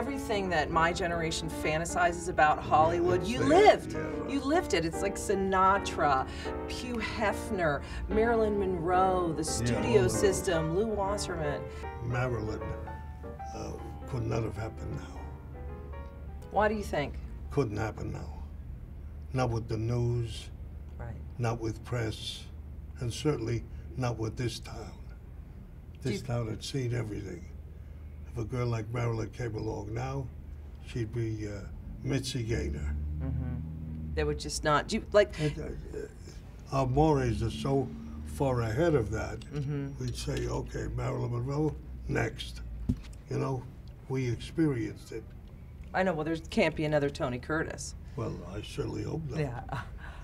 everything that my generation fantasizes about Hollywood, you lived. You lived it. It's like Sinatra, Hugh Hefner, Marilyn Monroe, the studio them. system, Lew Wasserman. Marilyn uh, could not have happened now. Why do you think? Couldn't happen now. Not with the news, Right. not with press, and certainly not with this town. This town had seen everything. If a girl like Marilyn came along now, she'd be uh, Mitzi Gaynor. They would just not. Do you, like, And, uh, our mores are so far ahead of that. We'd say, okay, Marilyn Monroe, next. You know, we experienced it. I know. Well, there can't be another Tony Curtis. Well, I certainly hope not. Yeah.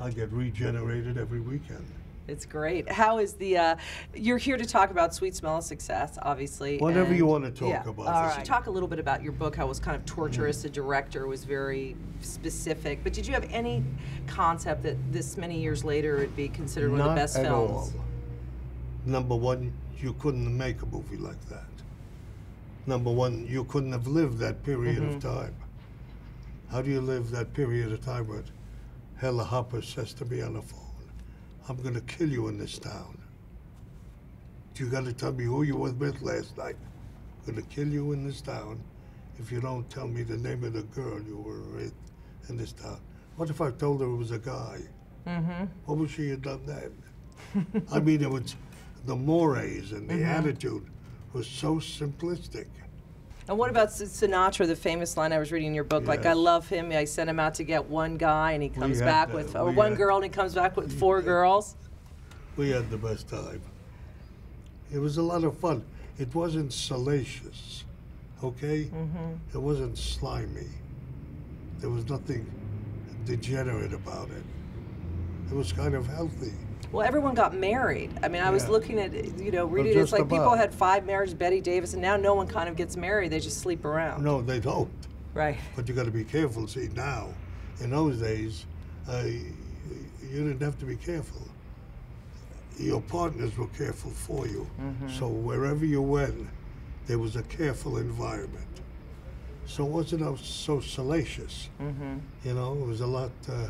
I get regenerated every weekend. It's great. How is the? Uh, you're here to talk about Sweet Smell of Success, obviously. Whatever and- you want to talk yeah. about. All right. Talk a little bit about your book. How it was kind of torturous. The director was very specific. But did you have any concept that this many years later it'd be considered one of the best at films? all. Number one, you couldn't make a movie like that. Number one, you couldn't have lived that period of Mm-hmm. time. How do you live that period of time when Hedda Hopper says to me on the phone, I'm going to kill you in this town. You got to tell me who you were with last night. I'm going to kill you in this town if you don't tell me the name of the girl you were with in this town. What if I told her it was a guy? Mm-hmm. What would she have done then? I mean, it was the mores and the Mm-hmm. attitude was so simplistic. And what about Sinatra? The famous line I was reading in your book, like I love him. I sent him out to get one guy, and he comes had back with, or one had- girl, and he comes back with four girls. We had the best time. It was a lot of fun. It wasn't salacious, okay? Mm-hmm. It wasn't slimy. There was nothing degenerate about it. It was kind of healthy. Well, everyone got married. I mean, I was looking at, you know, reading it. It's just like people had five marriages, Bette Davis, and now no one kind of gets married. They just sleep around. No, they don't. Right. But you got to be careful. See, now, in those days, uh, you didn't have to be careful. Your partners were careful for you. So wherever you went, there was a careful environment. So it wasn't so salacious. Mm-hmm. You know, it was a lot. Uh,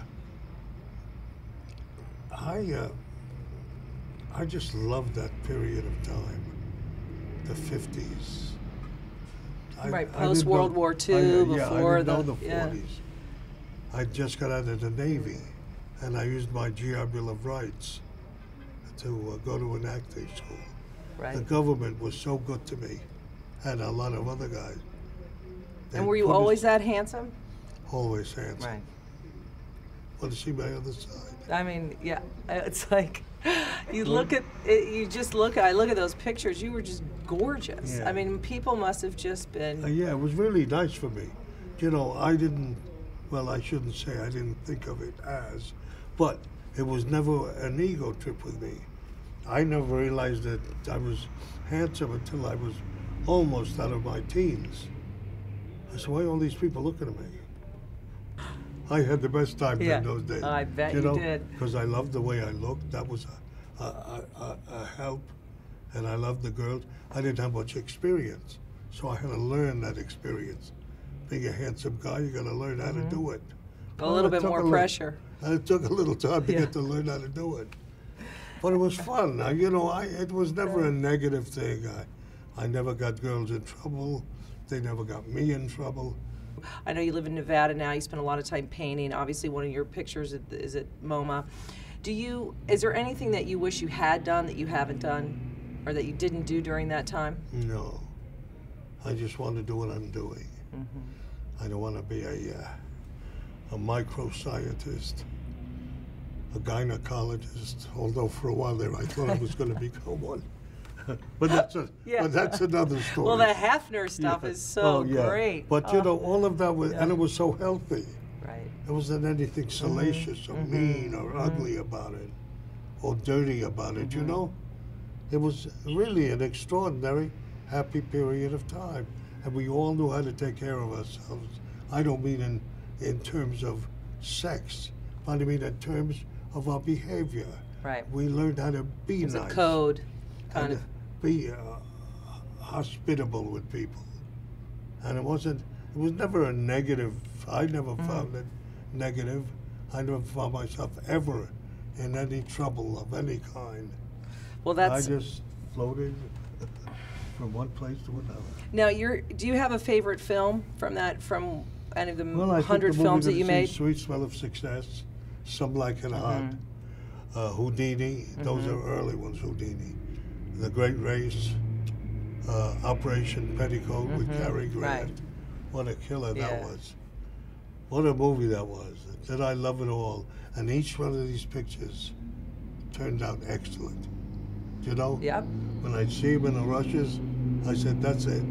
I uh, I just loved that period of time, the fifties. Right, post-World War II, yeah, before I the- the yeah. forties. I just got out of the Navy, and I used my GI Bill of Rights to uh, go to an acting school. Right. The government was so good to me, and a lot of other guys. They And were you put us- always that handsome? always handsome? Want to see my other side? I mean, yeah. It's like you look at it, you just look at I look at those pictures. You were just gorgeous. Yeah. I mean, people must have just Uh, been. yeah, it was really nice for me. You know, I didn't, well, I shouldn't say I didn't think of it as, but it was never an ego trip with me. I never realized that I was handsome until I was almost out of my teens. I said, why are all these people looking at me? I had the best time Yeah, in those days. I bet you know, did. Because I loved the way I looked. That was a, a, a, a, help. And I loved the girls. I didn't have much experience. So I had to learn that experience. Being a handsome guy, you got to learn how to do it. Mm-hmm. A little it bit more little- pressure. it took a little time to Yeah. get to learn how to do it. But it was fun. I, you know, I, it was never a negative thing. I, I never got girls in trouble. They never got me in trouble. I know you live in Nevada now. You spend a lot of time painting. Obviously, one of your pictures is- at MoMA. Do you? Is there anything that you wish you had done that you haven't done, or that you didn't do during that time? No. I just want to do what I'm doing. Mm-hmm. I don't want to be a, uh, a microscientist, a gynecologist, although for a while there I thought I was going to become one. but, that's a, Yeah. but that's another story. Well, the Hefner stuff Yeah. is so Oh, yeah. great. But you Oh, know, all of that was, and it was so healthy. right. There wasn't anything mm-hmm. salacious or mm-hmm. mean or mm-hmm. ugly about it or dirty about it, you know? It was really an extraordinary, happy period of time. And we all knew how to take care of ourselves. I don't mean in, in terms of sex, but I mean in terms of our behavior. Right. We learned how to be It's nice. a code, kind and of. Be uh, hospitable with people. And it wasn't it was never a negative. I never Mm-hmm. found it negative. I never found myself ever in any trouble of any kind. Well, that's. I just floated from one place to another. now. You're. Do you have a favorite film from that? From any of the Well, hundred films that you made? Mm-hmm. Sweet Smell of Success, Some Like It Hot, uh, Houdini. Those Mm-hmm. are early ones. Houdini, The Great Race, uh, Operation Petticoat with Cary Mm-hmm. right. Grant. What a killer Yeah. that was! What a movie that was! Did I love it all? And each one of these pictures turned out excellent. You know, Yep. when I'd see him in the rushes, I said, "That's it."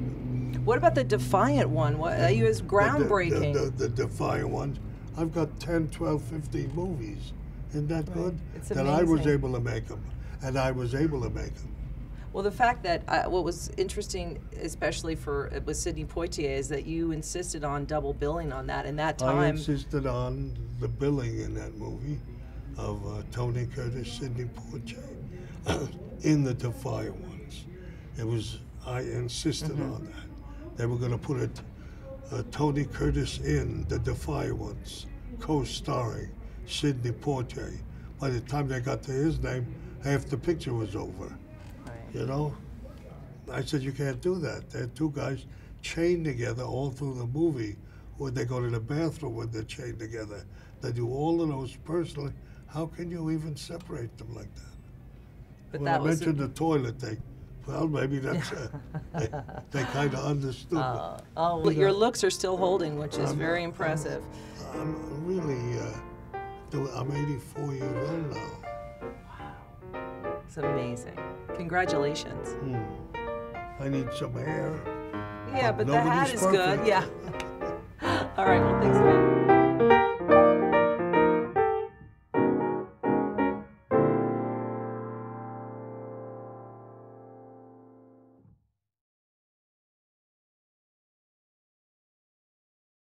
What about the Defiant one? What he was The- the- The, the, the Defiant ones. I've got 10, 12, 15 movies. Isn't that good? It's that I was able to make them. And I was able to make them. Well, the fact that uh, what was interesting, especially for uh, with Sidney Poitier, is that you insisted on double billing on that, and that time I insisted on the billing in that movie of uh, Tony Curtis, Sidney Poitier, in the Defiant ones. It was, I insisted Mm-hmm. on that. They were going to put it, uh, Tony Curtis in the Defiant ones, co-starring Sidney Poitier. By the time they got to his name, half the picture was over. You know? I said, you can't do that. They're two guys chained together all through the movie. When they go to the bathroom when they're chained together. They do all of those personally. How can you even separate them like that? but when that I was. mentioned the toilet thing, well, maybe that's, uh, they, they kind of understood. Uh, oh, well, your looks are still holding, which is very impressive. I'm really, uh, I'm 84 years old now. It's amazing. Congratulations. Hmm. I need some hair. Yeah, but the hat is good. Yeah. All right. Well, thanks.